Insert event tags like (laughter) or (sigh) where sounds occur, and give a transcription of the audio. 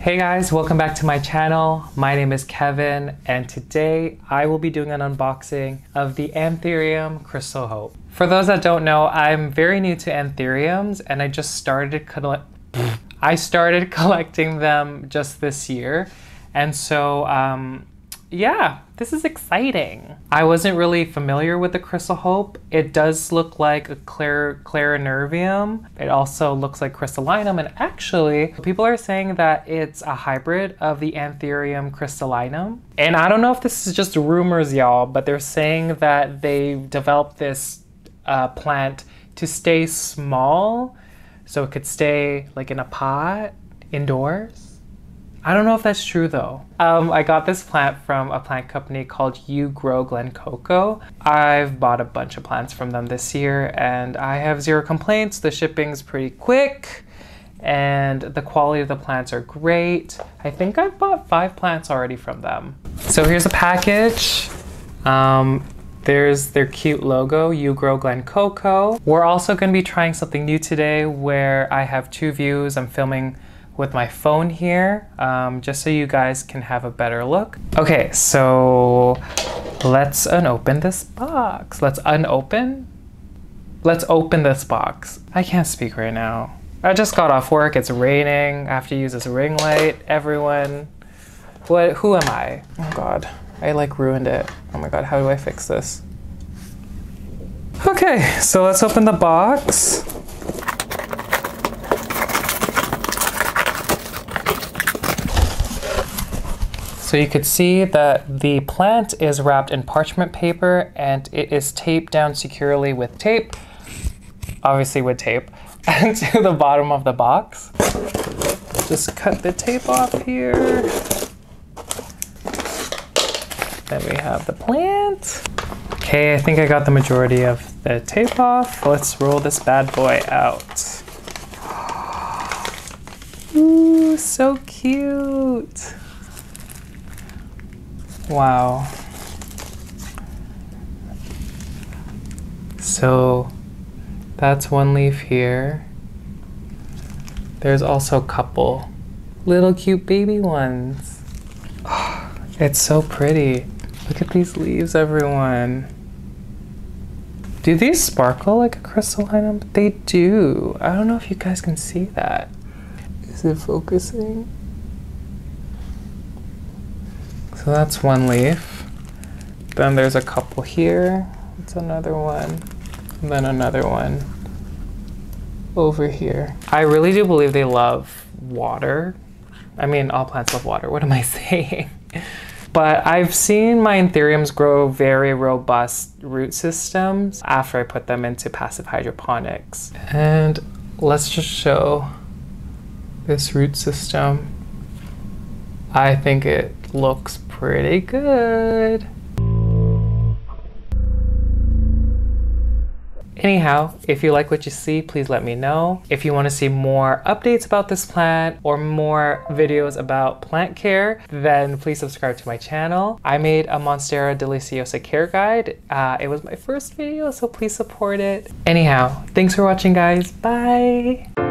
Hey guys, welcome back to my channel. My name is Kevin and today I will be doing an unboxing of the Anthurium Crystal Hope. For those that don't know, I'm very new to Anthuriums and I just started I started (laughs) collecting them just this year. And so um, yeah, this is exciting. I wasn't really familiar with the Crystal Hope. It does look like a Clar Clarinervium. It also looks like Crystallinum, and actually, people are saying that it's a hybrid of the Anthurium crystallinum. And I don't know if this is just rumors, y'all, but they're saying that they developed this uh, plant to stay small, so it could stay like in a pot indoors. I don't know if that's true though. Um, I got this plant from a plant company called You Grow Glen Coco. I've bought a bunch of plants from them this year and I have zero complaints. The shipping's pretty quick and the quality of the plants are great. I think I've bought five plants already from them. So here's a package. Um, there's their cute logo, You Grow Glen Coco. We're also gonna be trying something new today where I have two views. I'm filming with my phone here, um, just so you guys can have a better look. Okay, so let's unopen this box. Let's unopen? Let's open this box. I can't speak right now. I just got off work, it's raining, I have to use this ring light. Everyone, what, who am I? Oh God, I like ruined it. Oh my God, how do I fix this? Okay, so let's open the box. So you could see that the plant is wrapped in parchment paper and it is taped down securely with tape, obviously with tape, (laughs) to the bottom of the box. Just cut the tape off here. Then we have the plant. Okay, I think I got the majority of the tape off. Let's roll this bad boy out. Ooh, so cute. Wow. So that's one leaf here. There's also a couple little cute baby ones. Oh, (gasps) it's so pretty. Look at these leaves, everyone. Do these sparkle like a crystallinum? They do. I don't know if you guys can see that. Is it focusing? So that's one leaf. Then there's a couple here. It's another one. And then another one over here. I really do believe they love water. I mean, all plants love water. (laughs) What am I saying? but I've seen my anthuriums grow very robust root systems after I put them into passive hydroponics. And let's just show this root system. I think it looks pretty good. Anyhow, if you like what you see, please let me know. If you want to see more updates about this plant or more videos about plant care, then please subscribe to my channel. I made a Monstera Deliciosa care guide. Uh, it was my first video, so please support it. Anyhow, thanks for watching guys. Bye!